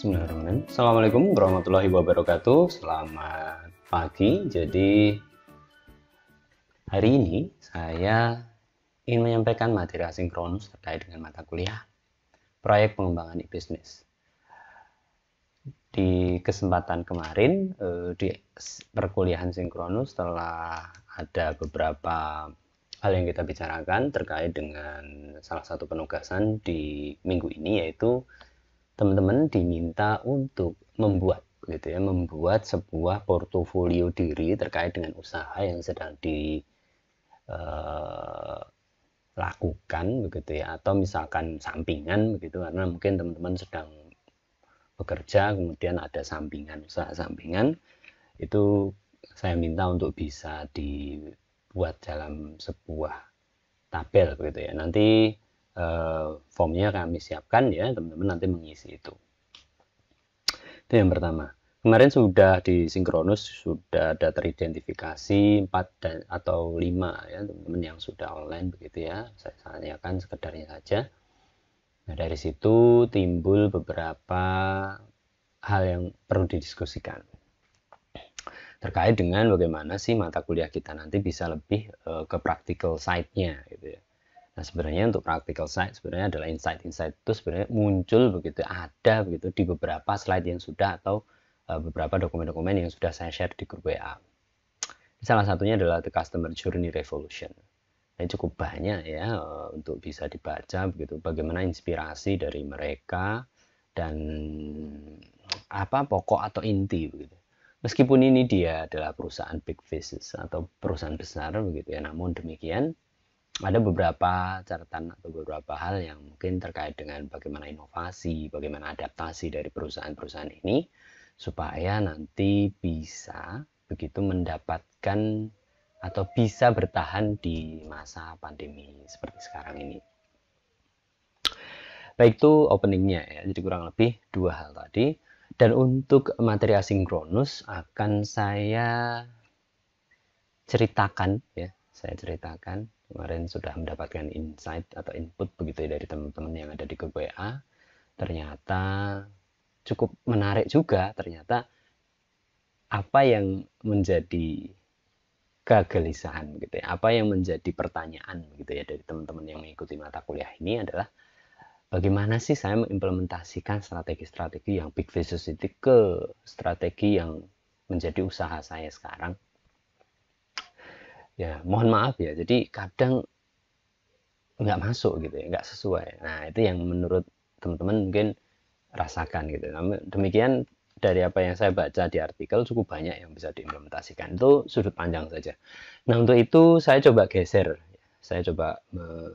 Bismillahirrahmanirrahim. Assalamualaikum warahmatullahi wabarakatuh. Selamat pagi. Jadi hari ini saya ingin menyampaikan materi asinkronus terkait dengan mata kuliah proyek pengembangan e-business. Di kesempatan kemarin eh, di perkuliahan sinkronus telah ada beberapa hal yang kita bicarakan terkait dengan salah satu penugasan di minggu ini yaitu teman-teman diminta untuk membuat gitu ya membuat sebuah portofolio diri terkait dengan usaha yang sedang dilakukan uh, begitu ya. Atau misalkan sampingan begitu. Karena mungkin teman-teman sedang bekerja kemudian ada sampingan usaha sampingan itu saya minta untuk bisa dibuat dalam sebuah tabel begitu ya. Nanti uh, formnya kami siapkan ya teman-teman nanti mengisi itu. Itu yang pertama. Kemarin sudah di sinkronus sudah ada teridentifikasi 4 dan atau 5 ya teman-teman yang sudah online begitu ya. Saya tanyakan sekedarnya saja. Nah dari situ timbul beberapa hal yang perlu didiskusikan. Terkait dengan bagaimana sih mata kuliah kita nanti bisa lebih uh, ke practical side-nya gitu ya Nah sebenarnya untuk practical side sebenarnya adalah insight-insight itu sebenarnya muncul begitu ada begitu di beberapa slide yang sudah atau uh, beberapa dokumen-dokumen yang sudah saya share di grup WA. Salah satunya adalah The Customer Journey Revolution. Ini cukup banyak ya uh, untuk bisa dibaca begitu bagaimana inspirasi dari mereka dan apa pokok atau inti begitu. Meskipun ini dia adalah perusahaan big business atau perusahaan besar begitu ya, namun demikian ada beberapa catatan atau beberapa hal yang mungkin terkait dengan bagaimana inovasi, bagaimana adaptasi dari perusahaan-perusahaan ini supaya nanti bisa begitu mendapatkan atau bisa bertahan di masa pandemi seperti sekarang ini. Baik itu openingnya ya, jadi kurang lebih dua hal tadi. Dan untuk materi asinkronus akan saya ceritakan ya, saya ceritakan kemarin sudah mendapatkan insight atau input begitu ya dari teman-teman yang ada di grup WA ternyata cukup menarik juga ternyata apa yang menjadi kegelisahan gitu ya apa yang menjadi pertanyaan gitu ya dari teman-teman yang mengikuti mata kuliah ini adalah bagaimana sih saya mengimplementasikan strategi-strategi yang big business itu ke strategi yang menjadi usaha saya sekarang ya mohon maaf ya. Jadi kadang nggak masuk gitu ya nggak sesuai. Nah itu yang menurut teman-teman mungkin rasakan gitu. Demikian dari apa yang saya baca di artikel cukup banyak yang bisa diimplementasikan. Itu sudut panjang saja. Nah untuk itu saya coba geser. Saya coba me,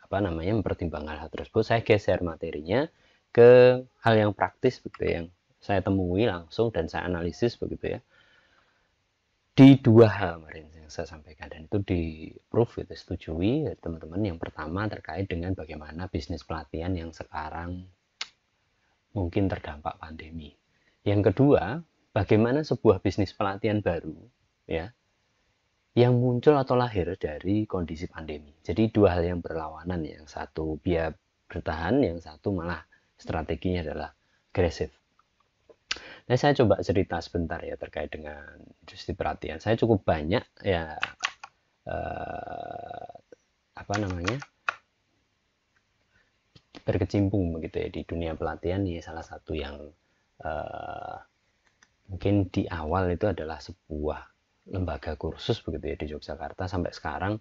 apa namanya mempertimbangkan hal tersebut. Saya geser materinya ke hal yang praktis begitu yang saya temui langsung dan saya analisis begitu ya. Di dua hal kemarin yang saya sampaikan. Dan itu di proof itu setujui teman-teman yang pertama terkait dengan bagaimana bisnis pelatihan yang sekarang mungkin terdampak pandemi. Yang kedua bagaimana sebuah bisnis pelatihan baru ya yang muncul atau lahir dari kondisi pandemi. Jadi dua hal yang berlawanan yang satu biar bertahan yang satu malah strateginya adalah agresif Nah, saya coba cerita sebentar ya terkait dengan industri perhatian. Saya cukup banyak ya eh, apa namanya berkecimpung begitu ya di dunia pelatihan ini salah satu yang eh, mungkin di awal itu adalah sebuah lembaga kursus begitu ya di Yogyakarta sampai sekarang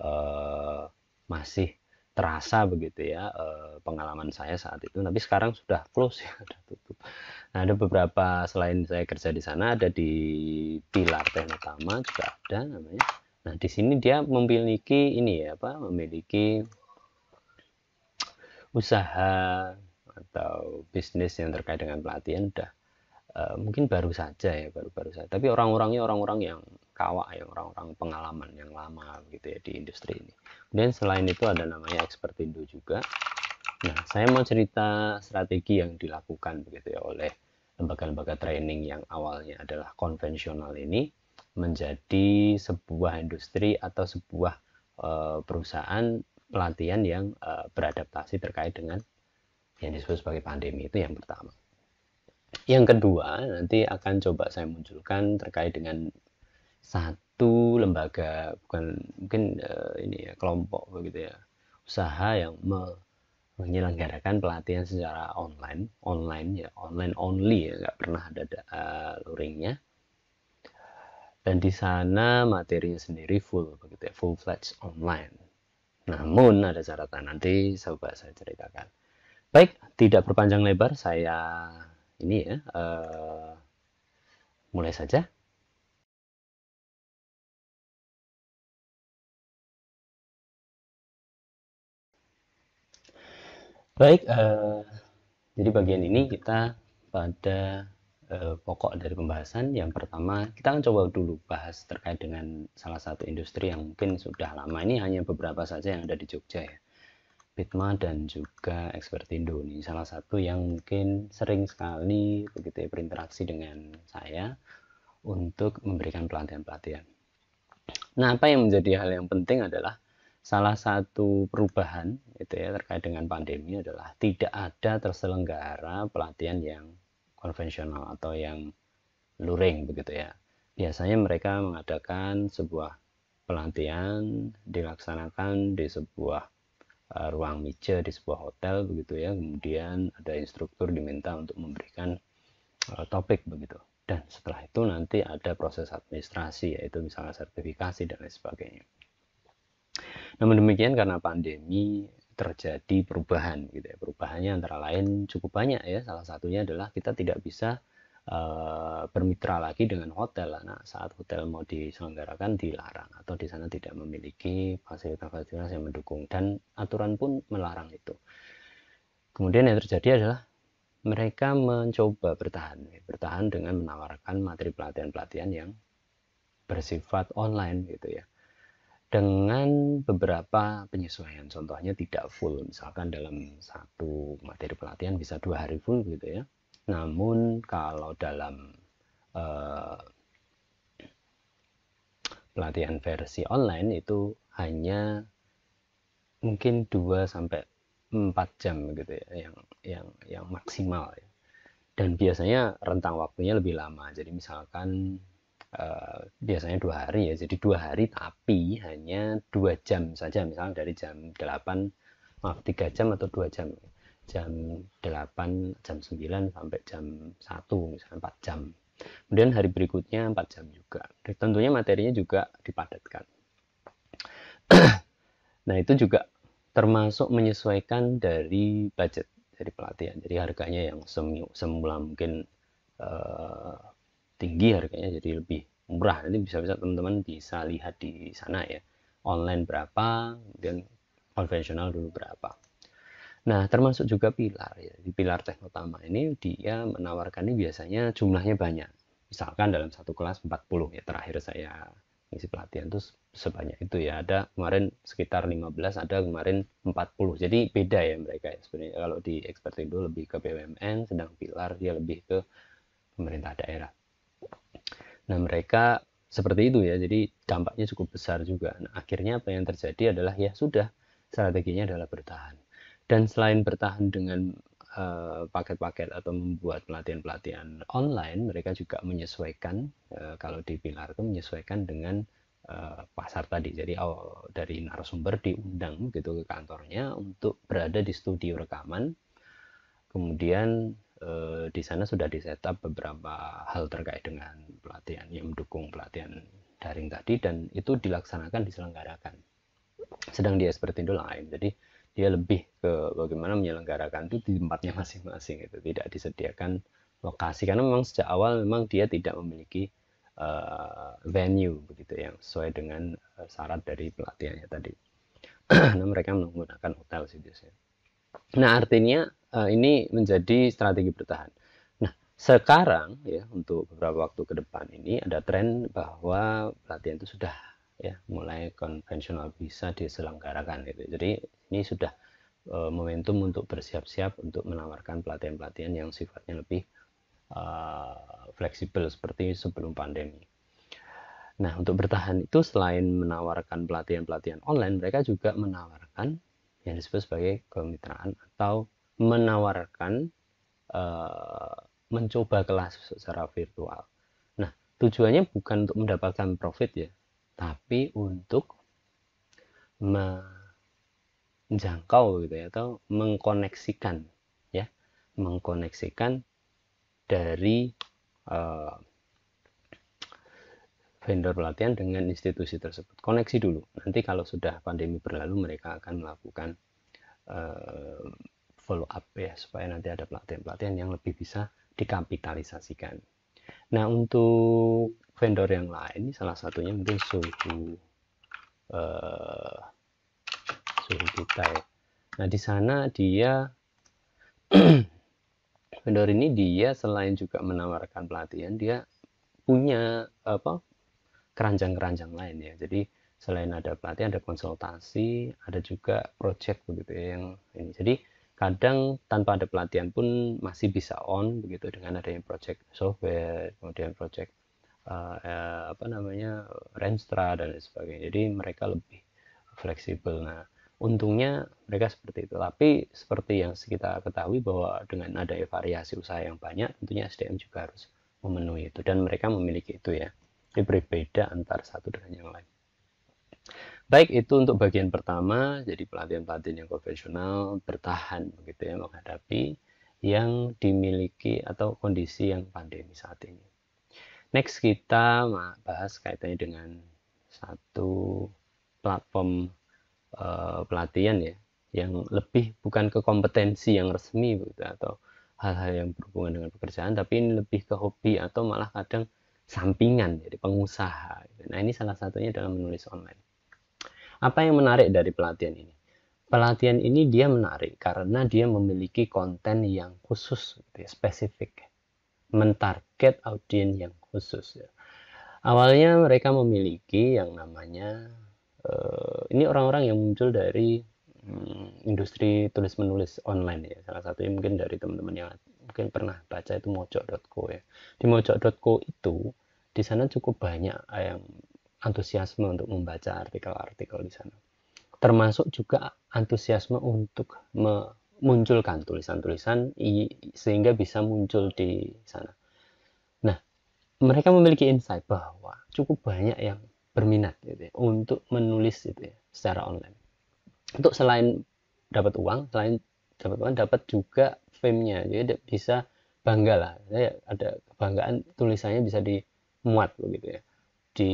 eh, masih terasa begitu ya eh, pengalaman saya saat itu. Tapi sekarang sudah close ya sudah tutup. Nah ada beberapa selain saya kerja di sana ada di pilar utama juga ada namanya. Nah di sini dia memiliki ini ya apa memiliki usaha atau bisnis yang terkait dengan pelatihan. Udah uh, mungkin baru saja ya baru-baru saja. Tapi orang-orangnya orang-orang yang kawak ya orang-orang pengalaman yang lama gitu ya di industri ini. Dan selain itu ada namanya Expertindo juga. Nah saya mau cerita strategi yang dilakukan begitu ya oleh lembaga-lembaga training yang awalnya adalah konvensional ini menjadi sebuah industri atau sebuah uh, perusahaan pelatihan yang uh, beradaptasi terkait dengan yang disebut sebagai pandemi itu yang pertama. Yang kedua, nanti akan coba saya munculkan terkait dengan satu lembaga, bukan mungkin uh, ini ya kelompok begitu ya, usaha yang me menyelenggarakan pelatihan secara online, online ya, online only ya, nggak pernah ada uh, luringnya. Dan di sana materinya sendiri full begitu ya full fledged online. Namun ada catatan nanti coba saya ceritakan. Baik tidak berpanjang lebar saya ini ya uh, mulai saja baik uh, jadi bagian ini kita pada eh, pokok dari pembahasan. Yang pertama, kita akan coba dulu bahas terkait dengan salah satu industri yang mungkin sudah lama. Ini hanya beberapa saja yang ada di Jogja ya. Bitma dan juga Expertindo ini salah satu yang mungkin sering sekali begitu ya berinteraksi dengan saya untuk memberikan pelatihan-pelatihan. Nah, apa yang menjadi hal yang penting adalah salah satu perubahan itu ya terkait dengan pandemi adalah tidak ada terselenggara pelatihan yang konvensional atau yang luring begitu ya. Biasanya mereka mengadakan sebuah pelatihan dilaksanakan di sebuah uh, ruang meja di sebuah hotel begitu ya. Kemudian ada instruktur diminta untuk memberikan uh, topik begitu. Dan setelah itu nanti ada proses administrasi yaitu misalnya sertifikasi dan lain sebagainya. Namun demikian karena pandemi terjadi perubahan gitu ya. Perubahannya antara lain cukup banyak ya. Salah satunya adalah kita tidak bisa uh, bermitra lagi dengan hotel. Nah, saat hotel mau diselenggarakan dilarang atau di sana tidak memiliki fasilitas-fasilitas yang mendukung dan aturan pun melarang itu. Kemudian yang terjadi adalah mereka mencoba bertahan, bertahan dengan menawarkan materi pelatihan-pelatihan yang bersifat online gitu ya dengan beberapa penyesuaian. Contohnya tidak full, misalkan dalam satu materi pelatihan bisa dua hari full gitu ya. Namun kalau dalam uh, pelatihan versi online itu hanya mungkin 2 sampai 4 jam gitu ya yang yang yang maksimal ya. Dan biasanya rentang waktunya lebih lama. Jadi misalkan uh, biasanya dua hari ya jadi dua hari tapi hanya dua jam saja misalnya dari jam 8 maaf tiga jam atau dua jam jam 8 jam 9 sampai jam 1 misalnya 4 jam. Kemudian hari berikutnya 4 jam juga. Dan tentunya materinya juga dipadatkan. Nah itu juga termasuk menyesuaikan dari budget dari pelatihan. Jadi harganya yang semula mungkin uh, tinggi harganya jadi lebih murah. Nanti bisa-bisa teman-teman bisa lihat di sana ya. Online berapa dan konvensional dulu berapa nah termasuk juga pilar ya di pilar teknotama ini dia menawarkan ini biasanya jumlahnya banyak misalkan dalam satu kelas 40 ya terakhir saya ngisi pelatihan itu sebanyak itu ya ada kemarin sekitar 15 ada kemarin 40 jadi beda ya mereka ya sebenarnya kalau di expert itu lebih ke BUMN sedang pilar dia lebih ke pemerintah daerah Nah, mereka seperti itu ya. Jadi dampaknya cukup besar juga. Nah, akhirnya apa yang terjadi adalah ya sudah strateginya adalah bertahan. Dan selain bertahan dengan eh, paket-paket uh, atau membuat pelatihan-pelatihan online, mereka juga menyesuaikan uh, kalau di Pilar itu menyesuaikan dengan uh, pasar tadi. Jadi oh, dari narasumber diundang gitu ke kantornya untuk berada di studio rekaman. Kemudian di sana sudah di setup beberapa hal terkait dengan pelatihan yang mendukung pelatihan daring tadi dan itu dilaksanakan diselenggarakan. Sedang di Expertindo lain, jadi dia lebih ke bagaimana menyelenggarakan itu di tempatnya masing-masing itu tidak disediakan lokasi karena memang sejak awal memang dia tidak memiliki uh, venue begitu yang sesuai dengan uh, syarat dari pelatihannya tadi. nah, mereka menggunakan hotel sih biasanya. Nah, artinya uh, ini menjadi strategi bertahan. Nah, sekarang ya untuk beberapa waktu ke depan ini ada tren bahwa pelatihan itu sudah ya mulai konvensional bisa diselenggarakan gitu. Jadi ini sudah uh, momentum untuk bersiap-siap untuk menawarkan pelatihan-pelatihan yang sifatnya lebih uh, fleksibel seperti sebelum pandemi. Nah, untuk bertahan itu selain menawarkan pelatihan-pelatihan online, mereka juga menawarkan yang disebut sebagai kemitraan atau menawarkan uh, mencoba kelas secara virtual. Nah, tujuannya bukan untuk mendapatkan profit ya, tapi untuk menjangkau gitu ya atau mengkoneksikan ya, mengkoneksikan dari uh, vendor pelatihan dengan institusi tersebut. Koneksi dulu. Nanti kalau sudah pandemi berlalu mereka akan melakukan uh, follow up ya supaya nanti ada pelatihan-pelatihan yang lebih bisa dikapitalisasikan. Nah untuk vendor yang lain salah satunya mungkin suhu uh, suhu kita ya. Nah di sana dia vendor ini dia selain juga menawarkan pelatihan dia punya apa keranjang-keranjang lain ya. Jadi selain ada pelatihan ada konsultasi, ada juga project begitu ya yang ini. Jadi kadang tanpa ada pelatihan pun masih bisa on begitu dengan adanya project software kemudian project uh, uh, apa namanya Renstra dan lain sebagainya. Jadi mereka lebih fleksibel. Nah untungnya mereka seperti itu. Tapi seperti yang kita ketahui bahwa dengan ada variasi usaha yang banyak tentunya SDM juga harus memenuhi itu. Dan mereka memiliki itu ya. Ini berbeda antar satu dengan yang lain. Baik itu untuk bagian pertama, jadi pelatihan-pelatihan yang konvensional bertahan begitu ya menghadapi yang dimiliki atau kondisi yang pandemi saat ini. Next kita bahas kaitannya dengan satu platform uh, pelatihan ya yang lebih bukan ke kompetensi yang resmi begitu atau hal-hal yang berhubungan dengan pekerjaan tapi ini lebih ke hobi atau malah kadang sampingan jadi pengusaha. Nah ini salah satunya dalam menulis online. Apa yang menarik dari pelatihan ini? Pelatihan ini dia menarik karena dia memiliki konten yang khusus, gitu ya, spesifik, mentarget audiens yang khusus. Ya. Awalnya mereka memiliki yang namanya uh, ini orang-orang yang muncul dari hmm, industri tulis menulis online ya. Salah satunya mungkin dari teman-teman yang mungkin pernah baca itu mojok.co ya. Di mojok.co itu di sana cukup banyak yang antusiasme untuk membaca artikel-artikel di sana. Termasuk juga antusiasme untuk memunculkan tulisan-tulisan sehingga bisa muncul di sana. Nah, mereka memiliki insight bahwa cukup banyak yang berminat gitu ya, untuk menulis itu ya, secara online. Untuk selain dapat uang, selain dapat uang, dapat juga fame-nya. Jadi bisa bangga lah. Saya ada kebanggaan tulisannya bisa dimuat begitu ya di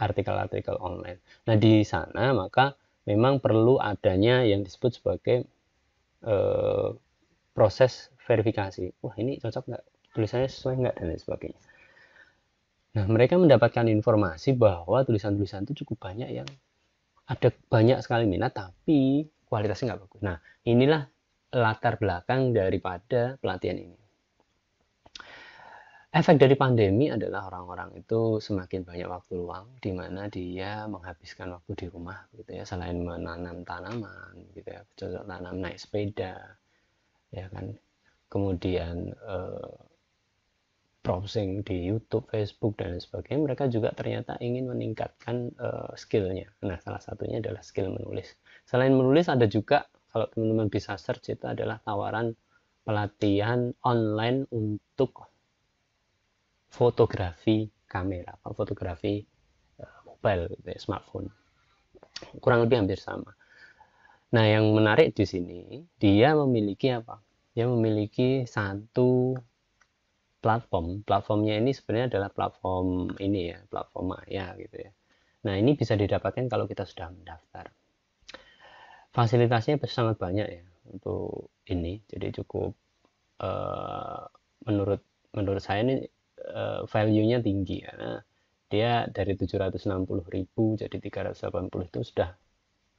artikel-artikel online. Nah, di sana maka memang perlu adanya yang disebut sebagai eh, proses verifikasi. Wah, ini cocok nggak? Tulisannya sesuai nggak? Dan lain sebagainya. Nah, mereka mendapatkan informasi bahwa tulisan-tulisan itu cukup banyak yang ada banyak sekali minat, tapi kualitasnya nggak bagus. Nah, inilah latar belakang daripada pelatihan ini efek dari pandemi adalah orang-orang itu semakin banyak waktu luang di mana dia menghabiskan waktu di rumah gitu ya. Selain menanam tanaman gitu ya cocok tanam naik sepeda ya kan. Kemudian eh, browsing di YouTube, Facebook dan sebagainya mereka juga ternyata ingin meningkatkan uh, skillnya. Nah salah satunya adalah skill menulis. Selain menulis ada juga kalau teman-teman bisa search itu adalah tawaran pelatihan online untuk fotografi kamera fotografi uh, mobile smartphone. Kurang lebih hampir sama. Nah yang menarik di sini dia memiliki apa? Dia memiliki satu platform. Platformnya ini sebenarnya adalah platform ini ya platform Maya gitu ya. Nah ini bisa didapatkan kalau kita sudah mendaftar. Fasilitasnya sangat banyak ya untuk ini. Jadi cukup uh, menurut menurut saya ini uh, value-nya tinggi karena dia dari 760.000 jadi 380 itu sudah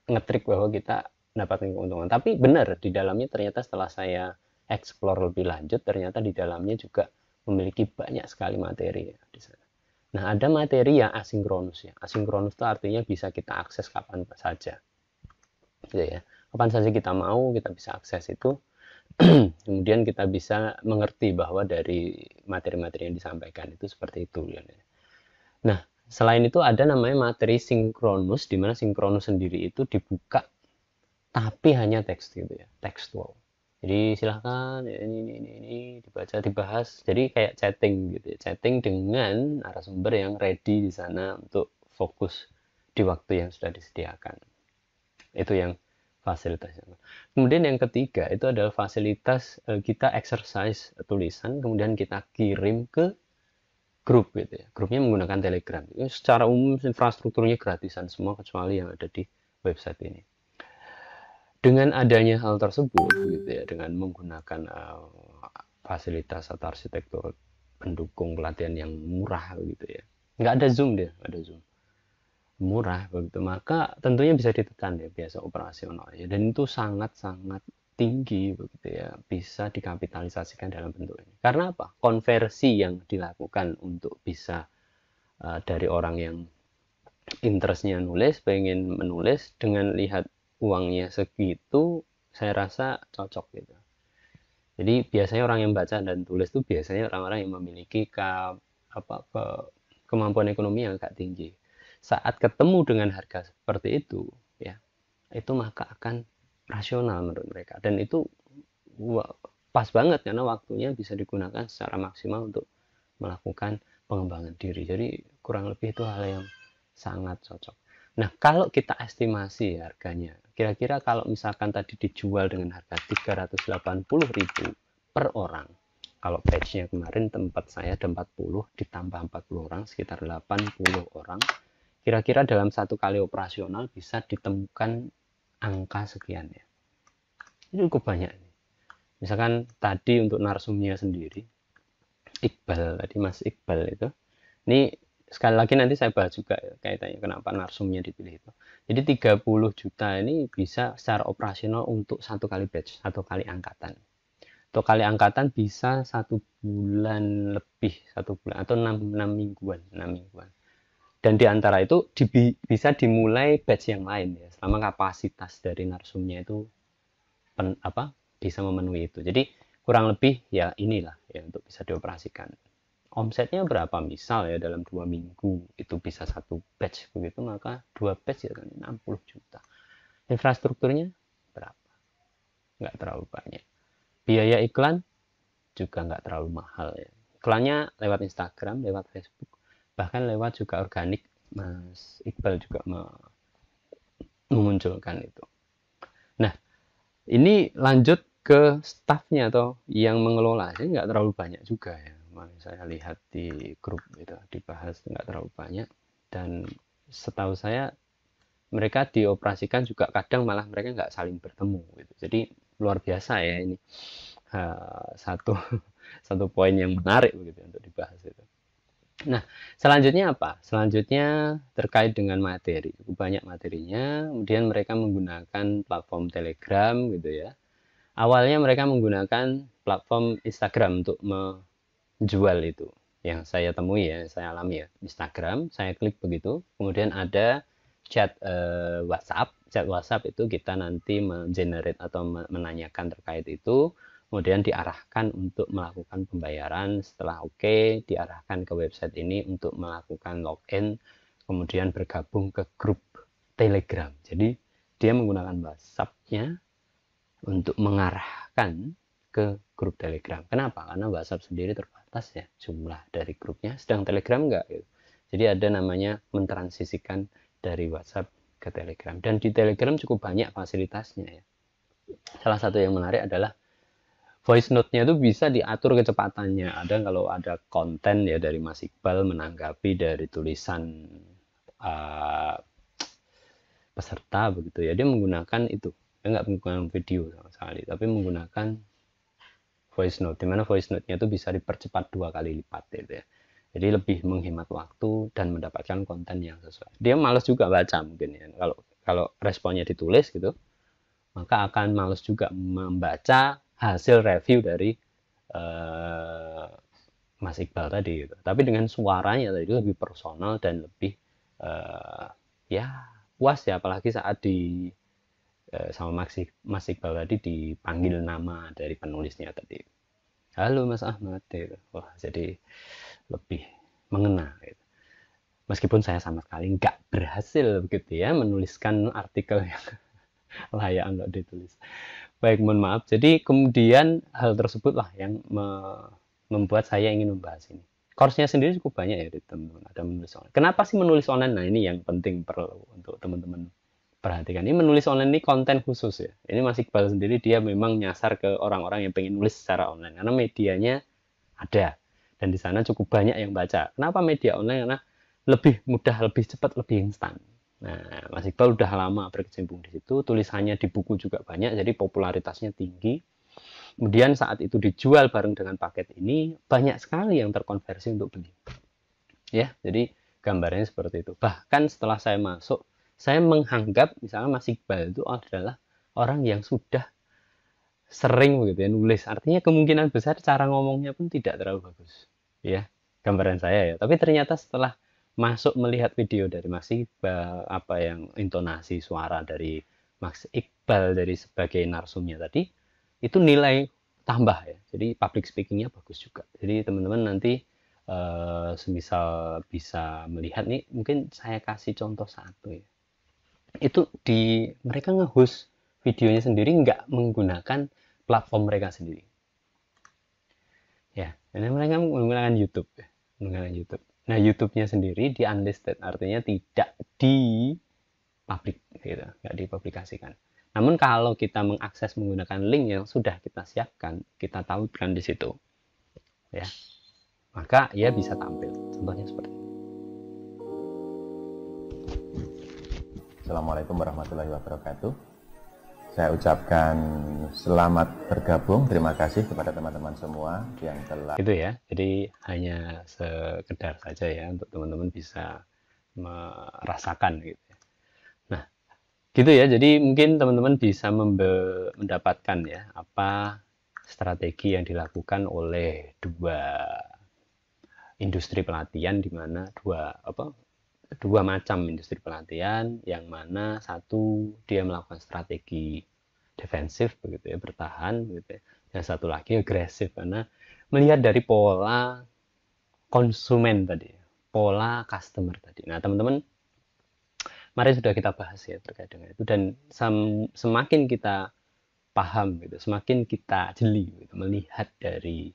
ngetrik bahwa kita mendapatkan keuntungan. Tapi benar di dalamnya ternyata setelah saya explore lebih lanjut ternyata di dalamnya juga memiliki banyak sekali materi ya, di sana. Nah, ada materi yang asinkronus ya. Asinkronus itu artinya bisa kita akses kapan saja. Gitu ya. Kapan saja kita mau, kita bisa akses itu kemudian kita bisa mengerti bahwa dari materi-materi yang disampaikan itu seperti itu. Ya. Nah, selain itu ada namanya materi sinkronus, di mana sinkronus sendiri itu dibuka tapi hanya teks gitu ya, tekstual. jadi silahkan ini, ini ini ini dibaca dibahas jadi kayak chatting gitu ya chatting dengan narasumber yang ready di sana untuk fokus di waktu yang sudah disediakan itu yang fasilitasnya. Kemudian yang ketiga itu adalah fasilitas uh, kita exercise tulisan kemudian kita kirim ke grup gitu ya. Grupnya menggunakan telegram. Secara umum infrastrukturnya gratisan semua kecuali yang ada di website ini. Dengan adanya hal tersebut gitu ya dengan menggunakan uh, fasilitas atau arsitektur pendukung pelatihan yang murah gitu ya. Nggak ada zoom dia ada zoom murah begitu maka tentunya bisa ditekan ya biasa operasional ya dan itu sangat sangat tinggi begitu ya bisa dikapitalisasikan dalam bentuk ini. Karena apa? Konversi yang dilakukan untuk bisa uh, dari orang yang interestnya nulis pengen menulis dengan lihat uangnya segitu saya rasa cocok gitu. Jadi biasanya orang yang baca dan tulis itu biasanya orang-orang yang memiliki ke, apa ke, kemampuan ekonomi yang agak tinggi saat ketemu dengan harga seperti itu ya itu maka akan rasional menurut mereka. Dan itu pas banget karena waktunya bisa digunakan secara maksimal untuk melakukan pengembangan diri. Jadi kurang lebih itu hal yang sangat cocok. Nah, kalau kita estimasi harganya, kira-kira kalau misalkan tadi dijual dengan harga 380.000 per orang, kalau batch-nya kemarin tempat saya ada 40 ditambah 40 orang sekitar 80 orang, kira-kira dalam satu kali operasional bisa ditemukan angka sekian ya. Ini cukup banyak. Misalkan tadi untuk narsumnya sendiri, Iqbal tadi Mas Iqbal itu, ini sekali lagi nanti saya bahas juga ya, kaitannya kenapa narsumnya dipilih itu. Jadi 30 juta ini bisa secara operasional untuk satu kali batch, satu kali angkatan. Untuk kali angkatan bisa satu bulan lebih, satu bulan atau enam, enam mingguan, enam mingguan. Dan di antara itu di, bisa dimulai batch yang lain ya, selama kapasitas dari narsumnya itu pen, apa bisa memenuhi itu. Jadi kurang lebih ya inilah ya untuk bisa dioperasikan. Omsetnya berapa? Misal ya dalam dua minggu itu bisa satu batch begitu maka dua batch ya kan 60 juta. Infrastrukturnya berapa? Nggak terlalu banyak. Biaya iklan juga nggak terlalu mahal ya. Iklannya lewat Instagram lewat Facebook bahkan lewat juga organik Mas Iqbal juga memunculkan itu. Nah ini lanjut ke staffnya atau yang mengelola. Ini nggak terlalu banyak juga ya. Saya lihat di grup itu dibahas nggak terlalu banyak. Dan setahu saya mereka dioperasikan juga kadang malah mereka nggak saling bertemu gitu. Jadi luar biasa ya ini. Satu satu poin yang menarik begitu untuk dibahas itu nah selanjutnya apa? Selanjutnya terkait dengan materi. Banyak materinya. Kemudian mereka menggunakan platform telegram gitu ya. Awalnya mereka menggunakan platform Instagram untuk jual itu. Yang saya temui ya saya alami ya. Instagram saya klik begitu. Kemudian ada chat uh, WhatsApp. Chat WhatsApp itu kita nanti mengenerate atau menanyakan terkait itu kemudian diarahkan untuk melakukan pembayaran setelah oke okay, diarahkan ke website ini untuk melakukan login kemudian bergabung ke grup Telegram jadi dia menggunakan WhatsAppnya untuk mengarahkan ke grup Telegram. Kenapa? Karena WhatsApp sendiri terbatas ya jumlah dari grupnya, sedang Telegram enggak. Jadi ada namanya mentransisikan dari WhatsApp ke Telegram. Dan di Telegram cukup banyak fasilitasnya ya. Salah satu yang menarik adalah voice note-nya itu bisa diatur kecepatannya. Ada kalau ada konten ya dari Mas Iqbal menanggapi dari tulisan uh, peserta begitu ya. Dia menggunakan itu. Dia nggak menggunakan video sama sekali, tapi menggunakan voice note di mana voice note-nya itu bisa dipercepat dua kali lipat gitu ya jadi lebih menghemat waktu dan mendapatkan konten yang sesuai dia males juga baca mungkin ya kalau kalau responnya ditulis gitu maka akan males juga membaca hasil review dari uh, Mas Iqbal tadi gitu. tapi dengan suaranya tadi lebih personal dan lebih uh, ya puas ya apalagi saat di Eh, sama Mas, Mas Iqbal tadi dipanggil nama dari penulisnya tadi. Halo Mas Ahmad, gitu. wah jadi lebih mengena. Gitu. Meskipun saya sama sekali nggak berhasil begitu ya menuliskan artikel yang layak untuk ditulis baik mohon maaf. Jadi kemudian hal tersebut lah yang me membuat saya ingin membahas ini. Course-nya sendiri cukup banyak ya teman-teman ada menulis online. Kenapa sih menulis online? Nah ini yang penting perlu untuk teman-teman perhatikan. Ini menulis online ini konten khusus ya. Ini masih Iqbal sendiri dia memang nyasar ke orang-orang yang pengen nulis secara online. Karena medianya ada. Dan di sana cukup banyak yang baca. Kenapa media online? Karena lebih mudah lebih cepat lebih instan Nah, Mas Iqbal udah lama berkecimpung di situ, tulisannya di buku juga banyak, jadi popularitasnya tinggi. Kemudian saat itu dijual bareng dengan paket ini, banyak sekali yang terkonversi untuk beli. Ya, jadi gambarnya seperti itu. Bahkan setelah saya masuk, saya menganggap misalnya Mas Iqbal itu adalah orang yang sudah sering begitu ya nulis. Artinya kemungkinan besar cara ngomongnya pun tidak terlalu bagus. Ya, gambaran saya ya. Tapi ternyata setelah masuk melihat video dari Mas Iqbal apa yang intonasi suara dari Mas Iqbal dari sebagai narsumnya tadi itu nilai tambah ya. Jadi public speakingnya bagus juga. Jadi teman-teman nanti uh, semisal bisa melihat nih mungkin saya kasih contoh satu ya. Itu di mereka nge-host videonya sendiri nggak menggunakan platform mereka sendiri. Ya ini mereka menggunakan YouTube ya menggunakan YouTube Nah, YouTube-nya sendiri di unlisted, artinya tidak di publik, gitu, nggak dipublikasikan. Namun kalau kita mengakses menggunakan link yang sudah kita siapkan, kita tautkan di situ, ya, maka ia bisa tampil. Contohnya seperti ini. Assalamualaikum warahmatullahi wabarakatuh. Saya ucapkan selamat bergabung. Terima kasih kepada teman-teman semua yang telah. Itu ya. Jadi hanya sekedar saja ya untuk teman-teman bisa merasakan gitu. Ya. Nah, gitu ya. Jadi mungkin teman-teman bisa mendapatkan ya apa strategi yang dilakukan oleh dua industri pelatihan di mana dua apa dua macam industri pelatihan yang mana satu dia melakukan strategi defensif begitu ya bertahan begitu ya. yang satu lagi agresif karena melihat dari pola konsumen tadi pola customer tadi nah teman-teman mari sudah kita bahas ya terkait dengan itu dan sem semakin kita paham gitu semakin kita jeli gitu, melihat dari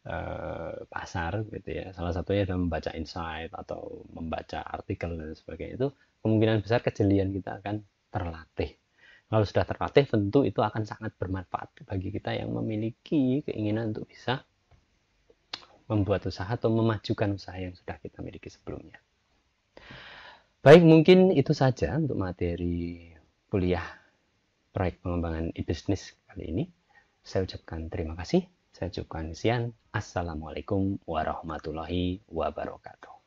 Eh, pasar gitu ya. Salah satunya adalah membaca insight atau membaca artikel dan sebagainya. Itu kemungkinan besar kejelian kita akan terlatih. Kalau sudah terlatih tentu itu akan sangat bermanfaat bagi kita yang memiliki keinginan untuk bisa membuat usaha atau memajukan usaha yang sudah kita miliki sebelumnya. Baik mungkin itu saja untuk materi kuliah proyek pengembangan e-business kali ini. Saya ucapkan terima kasih saya ucapkan sekian. Assalamualaikum warahmatullahi wabarakatuh.